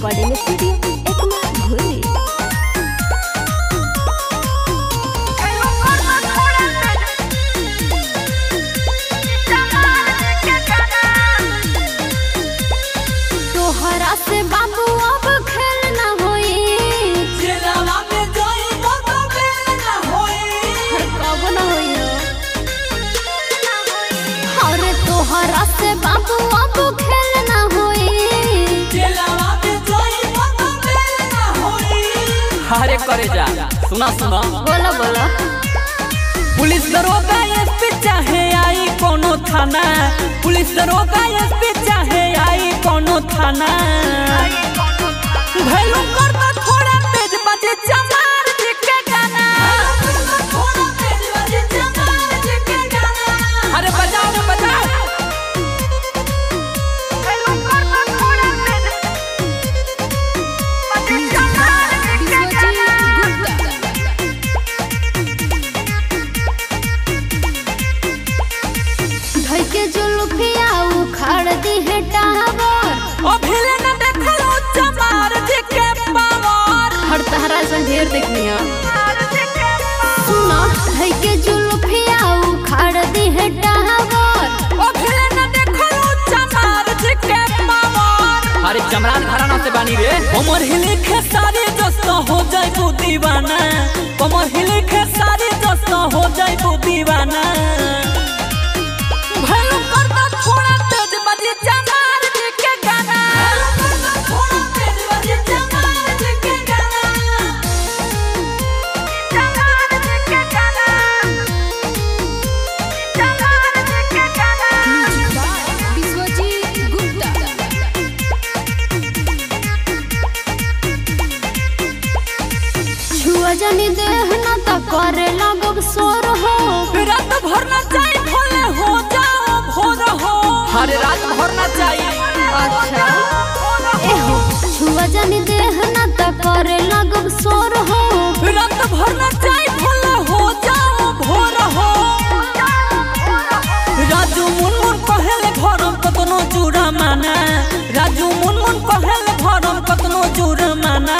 Recording studio একমা ভুলি তোহরা সে বাবু আব খেলনা হই খেলনা মে যাই বাবু খেলনা হই কব না হই আরে তোহরা সে বাবু আব करे जा। सुना सुना। बोलो बोलो। पुलिस दरोगा एसपी चाहे आई कोनो थाना। पुलिस दरोगा एसपी चाहे आई कोनो थाना। हर जहर देखिया ढेर देखनी है के जुल्फिया उखाड़ दी है टावर ओ भिले न देखो चमार जिके मावर अरे चमरान घराना से बानी रे। कमर हिले के सारे दोस्त हो जाए तू दीवाना। जनी देह न त करे लागो सोर हो। रात भर न चाहि भोले हो जाओ भोर हो। हर रात भर न चाहि अच्छा। हो छुआ जनी देह न त करे लागो सोर हो। रात भर न चाहि भोले हो जाओ भोर हो। राजू मुन मुन कहले भरम कतनो चूड़ा माना। राजू मुन मुन कहले भरम कतनो चूड़ा माना।